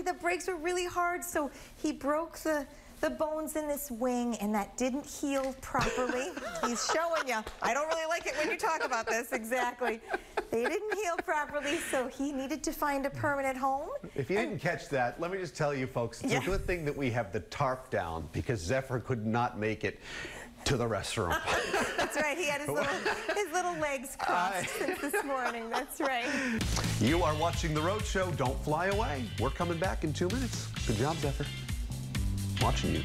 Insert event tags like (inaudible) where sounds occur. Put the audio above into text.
Exactly. The brakes were really hard, so he broke the the bones in this wing, and that didn't heal properly. (laughs) He's showing you. I don't really like it when you talk about this. Exactly. They didn't heal properly, so he needed to find a permanent home. If you didn't catch that, let me just tell you folks, it's Yeah. a good thing that we have the tarp down because Zephyr could not make it to the restroom. (laughs) That's right. He had his little his little legs (laughs) crossed since this morning. That's right. you are watching The Rhode Show. Don't fly away. We're coming back in two minutes. Good job, Zephyr. Watching you.